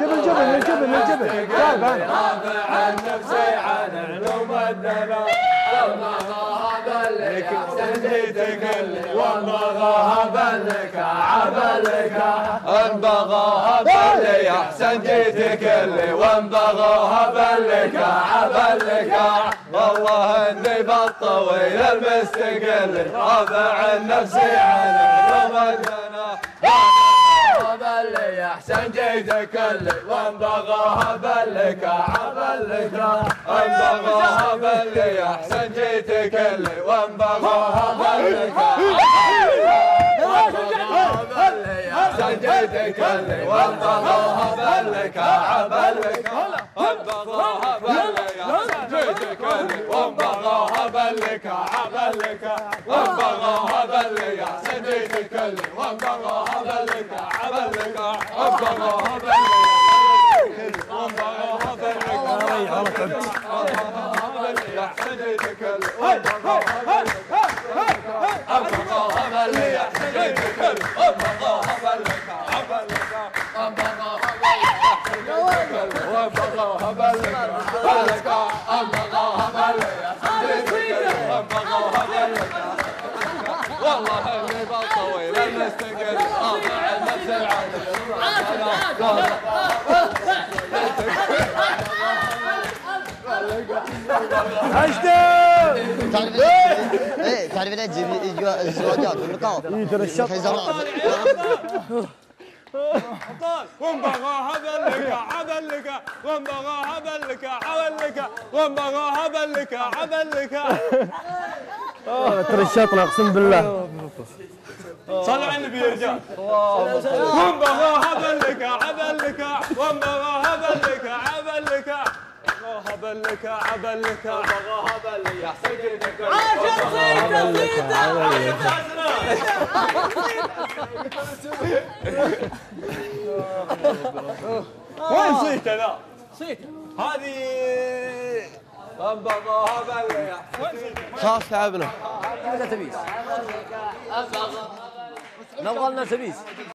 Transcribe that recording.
جبل جبل الجبل الجبل جايب أنا رافع نفسي عن علوم الدنا بلك سجيتك اللي وانبغاها بلك عبلك انبغاها بلي احسن جيتك اللي وانبغاها بلك عبلك والله اني بالطويل المستقل رافع نفسي عن علوم الدنا بلي أحسن جيتك اللي وانبغاها بلك عبلك انبغاها بلي أحسن وانبغاها بلك. أحسن جيتك اللي وانبغاها بلك عبلك انبغاها بلي أحسن اللي وانبغاها بلك عبلك انبغاها بلي أحسن وانبغاها بلك عبلك انبغاها بلي وانبغاها بلك احسن جيتك اللي وانبغاها بلك انبغاها بلي احسن جيتك اللي وانبغاها بلك عبلك انبغاها وانبغاها بلك بلك انبغاها بلي احسن جيتك اللي وانبغاها بلك والله اللي بالطويل المستقل رافع تعرف إيه تعرف ليه تجيب الزواجات والنقاط يترشط وانبغاها بلك عبلك وانبغاها بلك عبلك وانبغاها بلك عبلك ترشطنا اقسم بالله صلوا على النبي يا رجال وانبغاها بلك عبلك وانبغاها بلك عبلك وانبغاها بلك عبلك وانبغاها بلك يا سيدك عاشق صيته وين صيته ذا؟ صيته هذه خلاص تعبنا نبغى لنا تبيس.